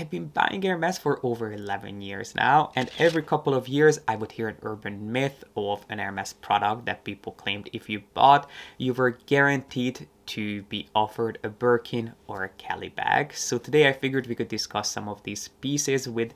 I've been buying Hermes for over 11 years now, and every couple of years I would hear an urban myth of an Hermes product that people claimed if you bought, you were guaranteed to be offered a Birkin or a Kelly bag. So today I figured we could discuss some of these pieces with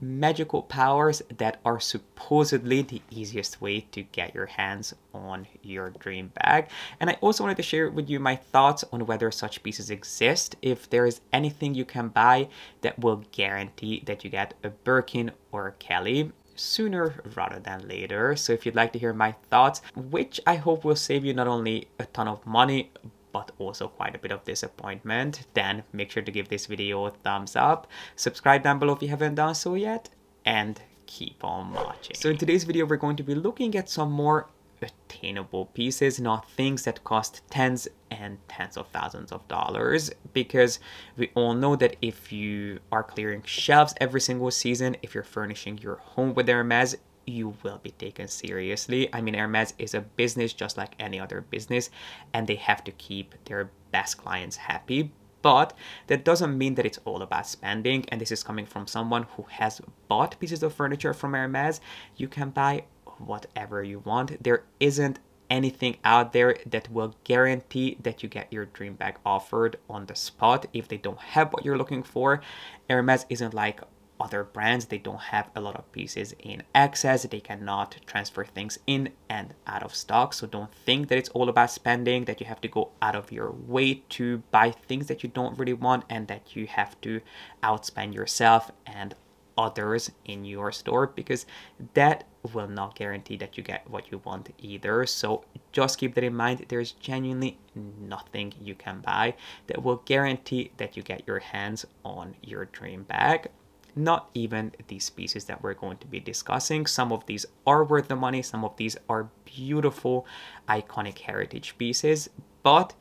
magical powers that are supposedly the easiest way to get your hands on your dream bag. And I also wanted to share with you my thoughts on whether such pieces exist, if there is anything you can buy that will guarantee that you get a Birkin or a Kelly sooner rather than later. So if you'd like to hear my thoughts, which I hope will save you not only a ton of money, but also quite a bit of disappointment, then make sure to give this video a thumbs up, subscribe down below if you haven't done so yet, and keep on watching. So in today's video, we're going to be looking at some more attainable pieces, not things that cost tens and tens of thousands of dollars because we all know that if you are clearing shelves every single season, if you're furnishing your home with Hermes, you will be taken seriously. I mean, Hermes is a business just like any other business, and they have to keep their best clients happy. But that doesn't mean that it's all about spending, and this is coming from someone who has bought pieces of furniture from Hermes. You can buy whatever you want. There isn't anything out there that will guarantee that you get your dream bag offered on the spot if they don't have what you're looking for. Hermes isn't like other brands. They don't have a lot of pieces in excess. They cannot transfer things in and out of stock. So don't think that it's all about spending that you have to go out of your way to buy things that you don't really want and that you have to outspend yourself and others in your store because that will not guarantee that you get what you want either. So just keep that in mind. There's genuinely nothing you can buy that will guarantee that you get your hands on your dream bag not even these pieces that we're going to be discussing. Some of these are worth the money, some of these are beautiful, iconic heritage pieces, but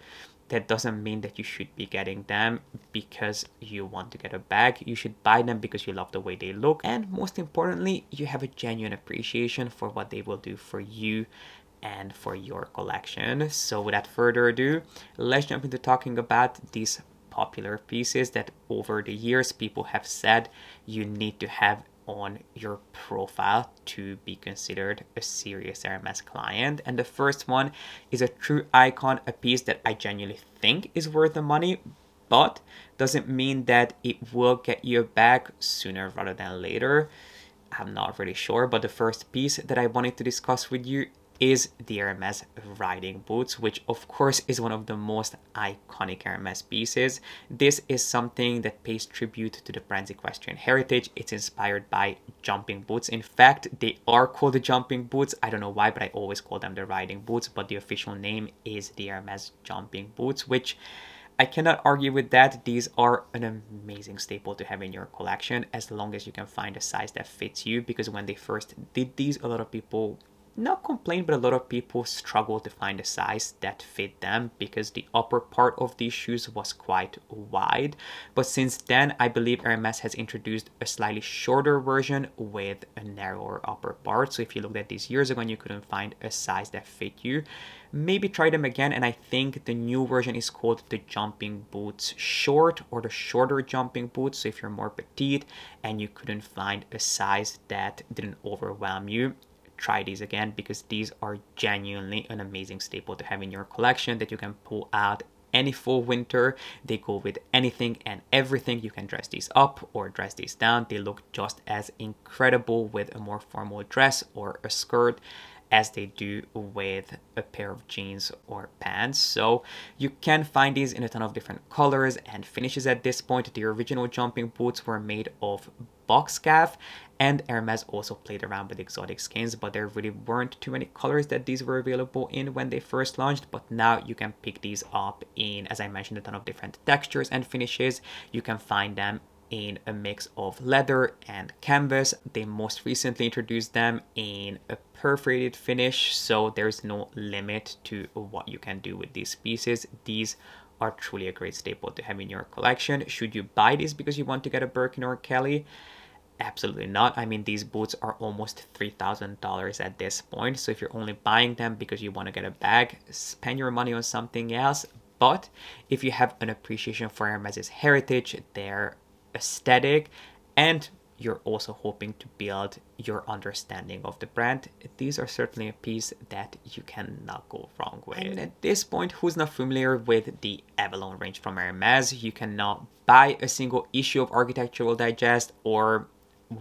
that doesn't mean that you should be getting them because you want to get a bag. You should buy them because you love the way they look. And most importantly, you have a genuine appreciation for what they will do for you and for your collection. So without further ado, let's jump into talking about these popular pieces that over the years people have said you need to have on your profile to be considered a serious Hermes client. And the first one is a true icon, a piece that I genuinely think is worth the money, but doesn't mean that it will get you back sooner rather than later. I'm not really sure, but the first piece that I wanted to discuss with you is the Hermes riding boots, which of course is one of the most iconic Hermes pieces. This is something that pays tribute to the brand's equestrian heritage. It's inspired by jumping boots. In fact, they are called the jumping boots. I don't know why, but I always call them the riding boots, but the official name is the Hermes jumping boots, which I cannot argue with that. These are an amazing staple to have in your collection as long as you can find a size that fits you because when they first did these, a lot of people not complain, but a lot of people struggle to find a size that fit them because the upper part of these shoes was quite wide. But since then, I believe Hermes has introduced a slightly shorter version with a narrower upper part. So if you looked at these years ago and you couldn't find a size that fit you, maybe try them again. And I think the new version is called the Jumping Boots Short or the shorter Jumping Boots. So if you're more petite and you couldn't find a size that didn't overwhelm you, try these again because these are genuinely an amazing staple to have in your collection that you can pull out any full winter. They go with anything and everything. You can dress these up or dress these down. They look just as incredible with a more formal dress or a skirt as they do with a pair of jeans or pants. So you can find these in a ton of different colors and finishes at this point. The original jumping boots were made of box calf and Hermes also played around with exotic skins but there really weren't too many colors that these were available in when they first launched but now you can pick these up in as I mentioned a ton of different textures and finishes you can find them in a mix of leather and canvas. They most recently introduced them in a perforated finish, so there's no limit to what you can do with these pieces. These are truly a great staple to have in your collection. Should you buy these because you want to get a Birkin or Kelly? Absolutely not. I mean, these boots are almost $3,000 at this point. So if you're only buying them because you want to get a bag, spend your money on something else. But if you have an appreciation for Hermes's heritage, their aesthetic and you're also hoping to build your understanding of the brand, these are certainly a piece that you cannot go wrong with. And at this point, who's not familiar with the Avalon range from Hermes, you cannot buy a single issue of Architectural Digest or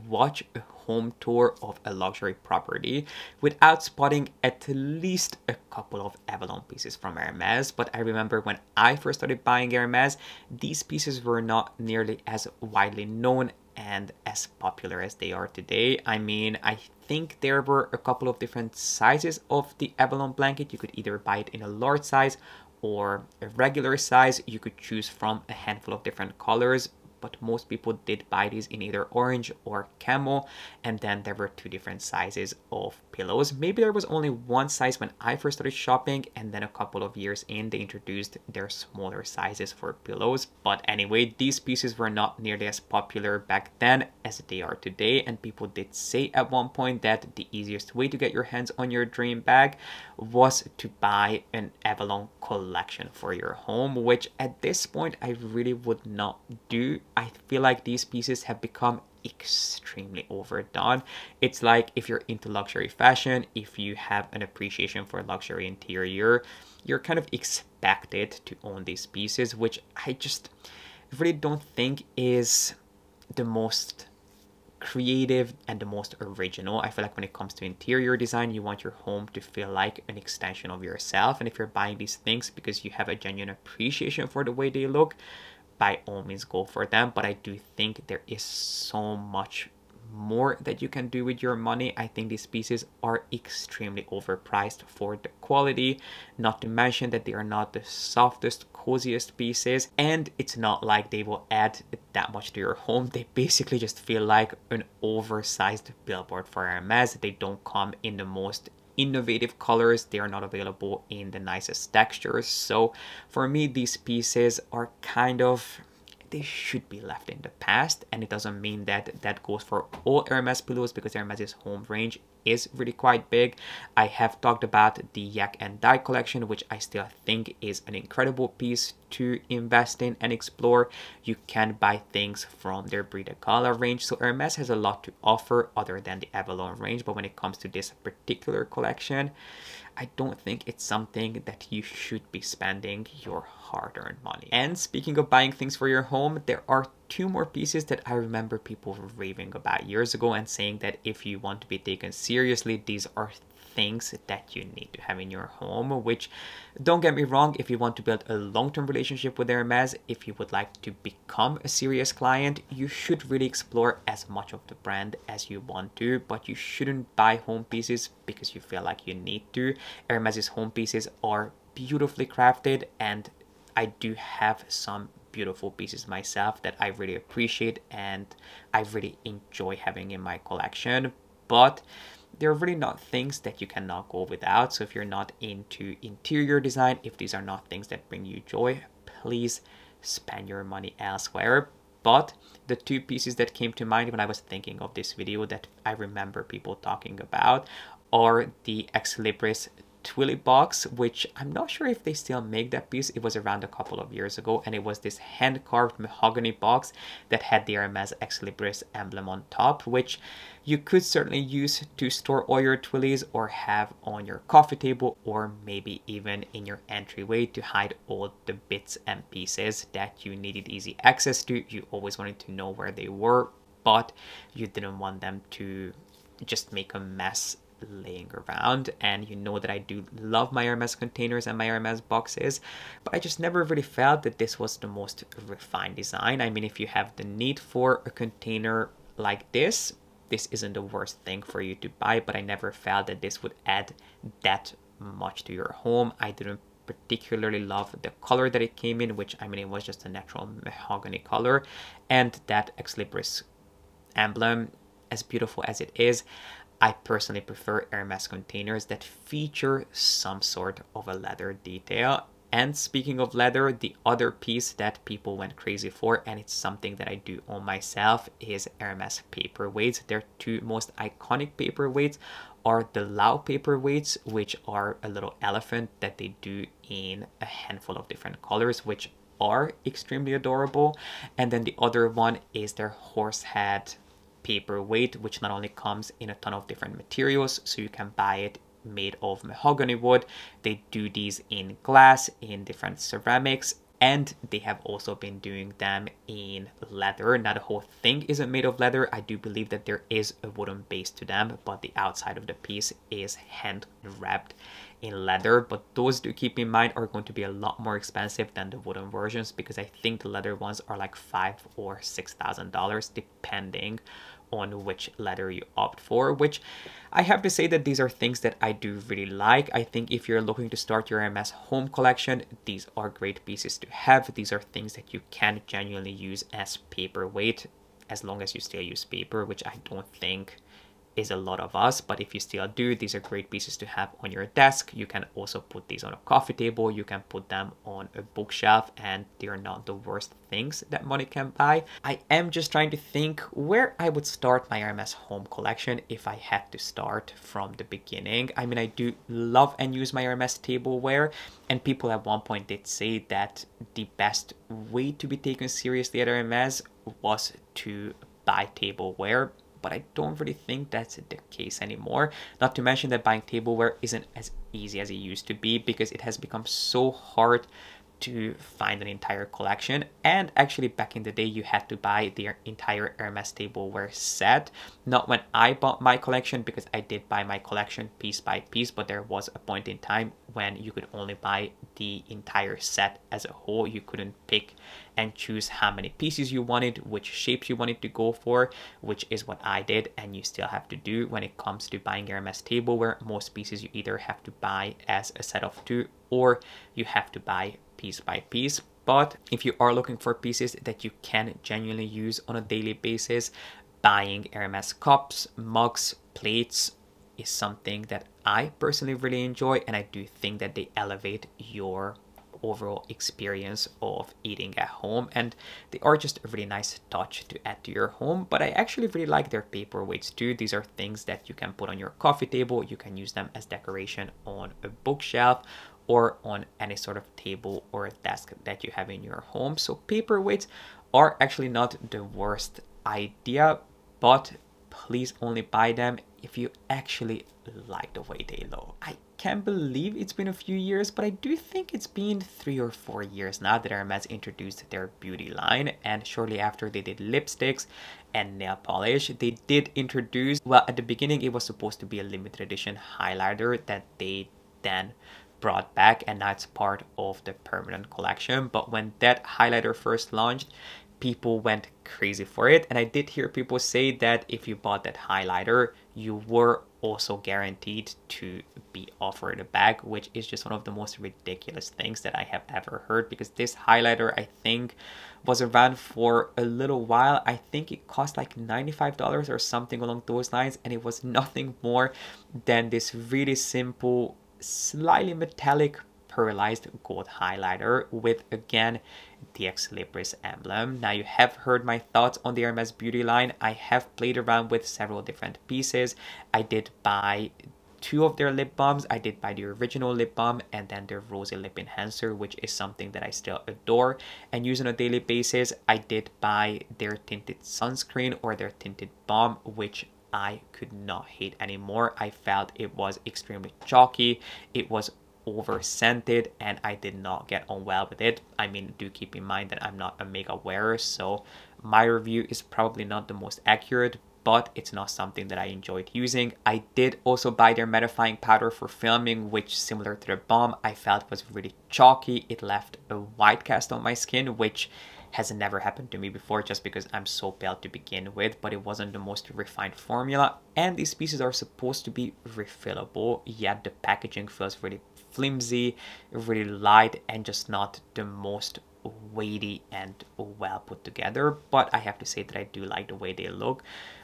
watch a home tour of a luxury property without spotting at least a couple of Avalon pieces from Hermes. But I remember when I first started buying Hermes, these pieces were not nearly as widely known and as popular as they are today. I mean, I think there were a couple of different sizes of the Avalon blanket. You could either buy it in a large size or a regular size. You could choose from a handful of different colors, but most people did buy these in either orange or camel and then there were two different sizes of pillows. Maybe there was only one size when i first started shopping and then a couple of years in they introduced their smaller sizes for pillows. But anyway these pieces were not nearly as popular back then as they are today and people did say at one point that the easiest way to get your hands on your dream bag was to buy an avalon collection for your home which at this point i really would not do I feel like these pieces have become extremely overdone. It's like if you're into luxury fashion, if you have an appreciation for luxury interior, you're kind of expected to own these pieces, which I just really don't think is the most creative and the most original. I feel like when it comes to interior design, you want your home to feel like an extension of yourself. And if you're buying these things because you have a genuine appreciation for the way they look, by all means go for them but i do think there is so much more that you can do with your money. I think these pieces are extremely overpriced for the quality. Not to mention that they are not the softest coziest pieces. And it's not like they will add that much to your home. They basically just feel like an oversized billboard for Hermes. They don't come in the most innovative colors. They are not available in the nicest textures. So for me, these pieces are kind of they should be left in the past and it doesn't mean that that goes for all Hermes pillows because Hermes is home range is really quite big. I have talked about the Yack'n'Dye collection, which I still think is an incredible piece to invest in and explore. You can buy things from their Brides de Gala range. So Hermes has a lot to offer other than the Avalon range. But when it comes to this particular collection, I don't think it's something that you should be spending your hard-earned money. And speaking of buying things for your home, there are two more pieces that I remember people raving about years ago and saying that if you want to be taken seriously, these are things that you need to have in your home which don't get me wrong if you want to build a long-term relationship with Hermes if you would like to become a serious client you should really explore as much of the brand as you want to but you shouldn't buy home pieces because you feel like you need to. Hermes's home pieces are beautifully crafted and I do have some beautiful pieces myself that I really appreciate and I really enjoy having in my collection but they're really not things that you cannot go without. So if you're not into interior design, if these are not things that bring you joy, please spend your money elsewhere. But the two pieces that came to mind when I was thinking of this video that I remember people talking about are the Ex Libris Twilly box, which I'm not sure if they still make that piece. It was around a couple of years ago, and it was this hand-carved mahogany box that had the Hermes Ex Libris emblem on top, which you could certainly use to store all your Twillies or have on your coffee table or maybe even in your entryway to hide all the bits and pieces that you needed easy access to. You always wanted to know where they were, but you didn't want them to just make a mess laying around and you know that I do love my Hermes containers and my Hermes boxes but I just never really felt that this was the most refined design. I mean if you have the need for a container like this this isn't the worst thing for you to buy but I never felt that this would add that much to your home. I didn't particularly love the color that it came in which I mean it was just a natural mahogany color and that Ex Libris emblem as beautiful as it is I personally prefer Hermes containers that feature some sort of a leather detail. And speaking of leather, the other piece that people went crazy for, and it's something that I do own myself, is Hermes paperweights. Their two most iconic paperweights are the Lao paperweights, which are a little elephant that they do in a handful of different colors, which are extremely adorable. And then the other one is their horse head paperweight, which not only comes in a ton of different materials, so you can buy it made of mahogany wood. They do these in glass, in different ceramics, and they have also been doing them in leather. Now the whole thing isn't made of leather. I do believe that there is a wooden base to them, but the outside of the piece is hand wrapped in leather. But those do keep in mind are going to be a lot more expensive than the wooden versions because I think the leather ones are like five or six thousand dollars depending on which letter you opt for, which I have to say that these are things that I do really like. I think if you're looking to start your Hermes home collection, these are great pieces to have. These are things that you can genuinely use as paperweight as long as you still use paper, which I don't think is a lot of us, but if you still do, these are great pieces to have on your desk. You can also put these on a coffee table, you can put them on a bookshelf, and they're not the worst things that money can buy. I am just trying to think where I would start my Hermes home collection if I had to start from the beginning. I mean, I do love and use my Hermes tableware, and people at one point did say that the best way to be taken seriously at Hermes was to buy tableware but I don't really think that's the case anymore. Not to mention that buying tableware isn't as easy as it used to be because it has become so hard to find an entire collection. And actually, back in the day, you had to buy the entire Hermes tableware set. Not when I bought my collection, because I did buy my collection piece by piece, but there was a point in time when you could only buy the entire set as a whole. You couldn't pick and choose how many pieces you wanted, which shapes you wanted to go for, which is what I did, and you still have to do when it comes to buying Hermes tableware. Most pieces you either have to buy as a set of two or you have to buy piece by piece. But if you are looking for pieces that you can genuinely use on a daily basis, buying Hermes cups, mugs, plates is something that I personally really enjoy and I do think that they elevate your overall experience of eating at home and they are just a really nice touch to add to your home but i actually really like their paperweights too these are things that you can put on your coffee table you can use them as decoration on a bookshelf or on any sort of table or desk that you have in your home. So paperweights are actually not the worst idea, but please only buy them if you actually like the way they look. I can't believe it's been a few years, but I do think it's been three or four years now that Hermes introduced their beauty line. And shortly after they did lipsticks and nail polish, they did introduce, well, at the beginning, it was supposed to be a limited edition highlighter that they then brought back and now it's part of the permanent collection. But when that highlighter first launched, people went crazy for it. And I did hear people say that if you bought that highlighter, you were also guaranteed to be offered a bag, which is just one of the most ridiculous things that I have ever heard because this highlighter, I think, was around for a little while. I think it cost like $95 or something along those lines, and it was nothing more than this really simple slightly metallic pearlized gold highlighter with again the Ex Libris emblem. Now you have heard my thoughts on the Hermes beauty line. I have played around with several different pieces. I did buy two of their lip balms. I did buy the original lip balm and then their rosy lip enhancer, which is something that I still adore and use on a daily basis. I did buy their tinted sunscreen or their tinted balm, which I could not hate anymore. I felt it was extremely chalky. It was over scented and I did not get on well with it. I mean, do keep in mind that I'm not a makeup wearer, so my review is probably not the most accurate, but it's not something that I enjoyed using. I did also buy their mattifying powder for filming, which similar to the bomb, I felt was really chalky. It left a white cast on my skin, which has never happened to me before just because I'm so pale to begin with, but it wasn't the most refined formula. And these pieces are supposed to be refillable, yet the packaging feels really flimsy, really light, and just not the most weighty and well put together. But I have to say that I do like the way they look.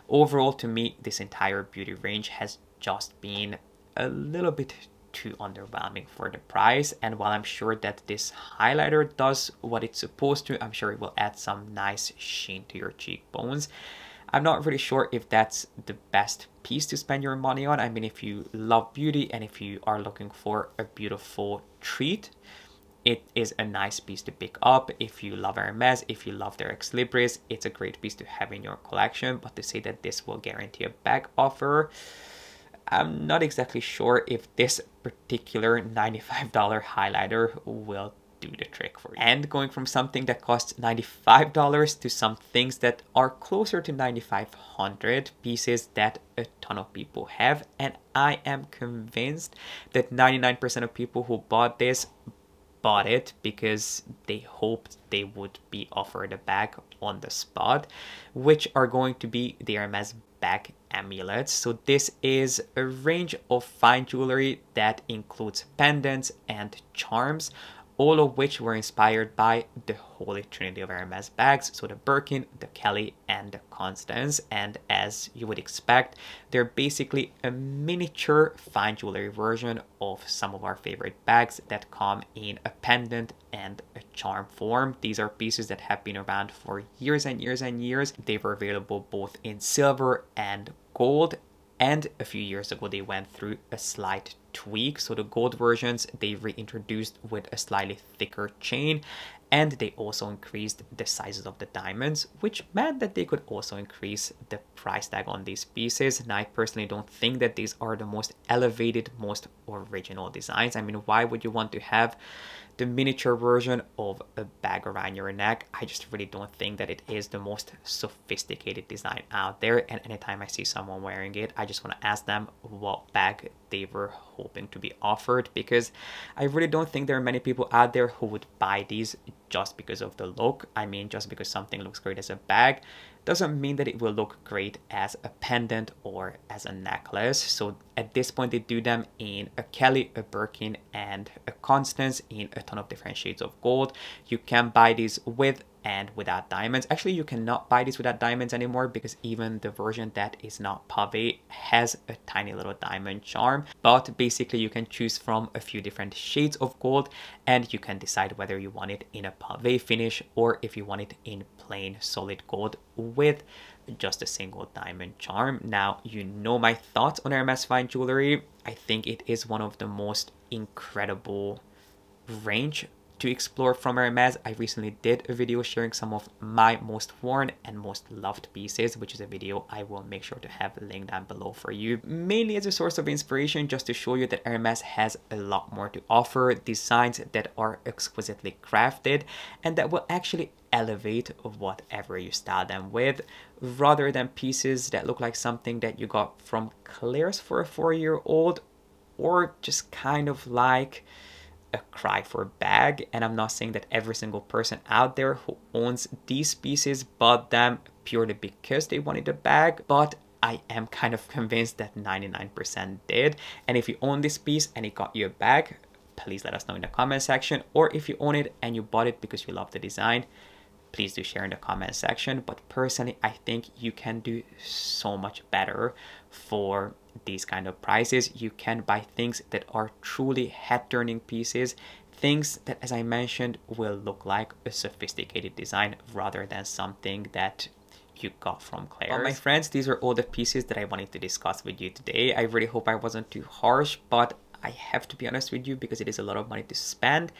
Overall, to me, this entire beauty range has just been a little bit too underwhelming for the price. And while I'm sure that this highlighter does what it's supposed to I'm sure it will add some nice sheen to your cheekbones. I'm not really sure if that's the best piece to spend your money on. I mean if you love beauty and if you are looking for a beautiful treat it is a nice piece to pick up. If you love Hermes, if you love their Ex Libris, it's a great piece to have in your collection. But to say that this will guarantee a bag offer, I'm not exactly sure if this particular $95 highlighter will do the trick for you. And going from something that costs $95 to some things that are closer to 9500 pieces that a ton of people have. And I am convinced that 99% of people who bought this bought it because they hoped they would be offered a bag on the spot, which are going to be the Hermes bag amulets. So this is a range of fine jewelry that includes pendants and charms all of which were inspired by the Holy Trinity of Hermes bags, so the Birkin, the Kelly, and the Constance. And as you would expect, they're basically a miniature fine jewelry version of some of our favorite bags that come in a pendant and a charm form. These are pieces that have been around for years and years and years. They were available both in silver and gold and a few years ago they went through a slight tweak. So the gold versions they reintroduced with a slightly thicker chain and they also increased the sizes of the diamonds which meant that they could also increase the price tag on these pieces. And i personally don't think that these are the most elevated most original designs. I mean why would you want to have the miniature version of a bag around your neck. I just really don't think that it is the most sophisticated design out there. And anytime I see someone wearing it, I just want to ask them what bag they were hoping to be offered because I really don't think there are many people out there who would buy these just because of the look. I mean, just because something looks great as a bag doesn't mean that it will look great as a pendant or as a necklace. So at this point, they do them in a Kelly, a Birkin, and a Constance in a ton of different shades of gold. You can buy these with and without diamonds. Actually, you cannot buy these without diamonds anymore because even the version that is not pavé has a tiny little diamond charm. But basically, you can choose from a few different shades of gold and you can decide whether you want it in a pavé finish or if you want it in plain solid gold with just a single diamond charm. Now, you know my thoughts on Hermes Fine Jewelry. I think it is one of the most incredible range to explore from Hermes, I recently did a video sharing some of my most worn and most loved pieces, which is a video I will make sure to have linked down below for you. Mainly as a source of inspiration, just to show you that Hermes has a lot more to offer, designs that are exquisitely crafted, and that will actually elevate whatever you style them with, rather than pieces that look like something that you got from Claire's for a four-year-old, or just kind of like a cry for a bag and i'm not saying that every single person out there who owns these pieces bought them purely because they wanted a bag but I am kind of convinced that 99% did. And if you own this piece and it got you a bag, please let us know in the comment section. Or if you own it and you bought it because you love the design, please do share in the comment section. But personally, I think you can do so much better for these kind of prices. You can buy things that are truly head turning pieces, things that, as I mentioned, will look like a sophisticated design rather than something that you got from Claire. Well, my friends, these are all the pieces that I wanted to discuss with you today. I really hope I wasn't too harsh, but I have to be honest with you because it is a lot of money to spend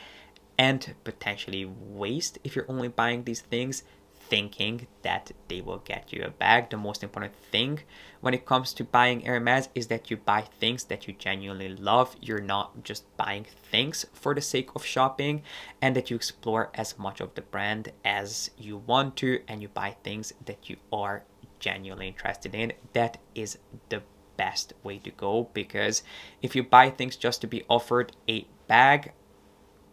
and potentially waste if you're only buying these things thinking that they will get you a bag. The most important thing when it comes to buying Hermes is that you buy things that you genuinely love. You're not just buying things for the sake of shopping and that you explore as much of the brand as you want to and you buy things that you are genuinely interested in. That is the best way to go because if you buy things just to be offered a bag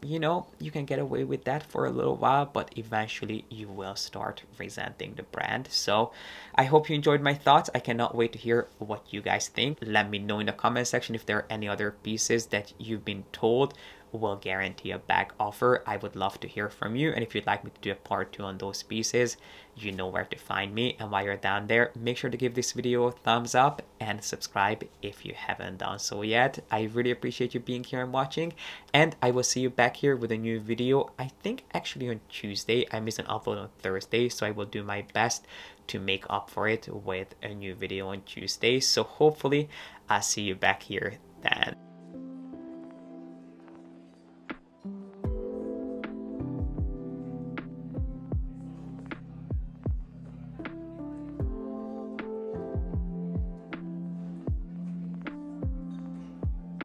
you know, you can get away with that for a little while, but eventually you will start resenting the brand. So I hope you enjoyed my thoughts. I cannot wait to hear what you guys think. Let me know in the comment section if there are any other pieces that you've been told will guarantee a back offer. I would love to hear from you. And if you'd like me to do a part two on those pieces, you know where to find me. And while you're down there, make sure to give this video a thumbs up and subscribe if you haven't done so yet. I really appreciate you being here and watching. And I will see you back here with a new video. I think actually on Tuesday. I missed an upload on Thursday, so I will do my best to make up for it with a new video on Tuesday. So hopefully I'll see you back here then.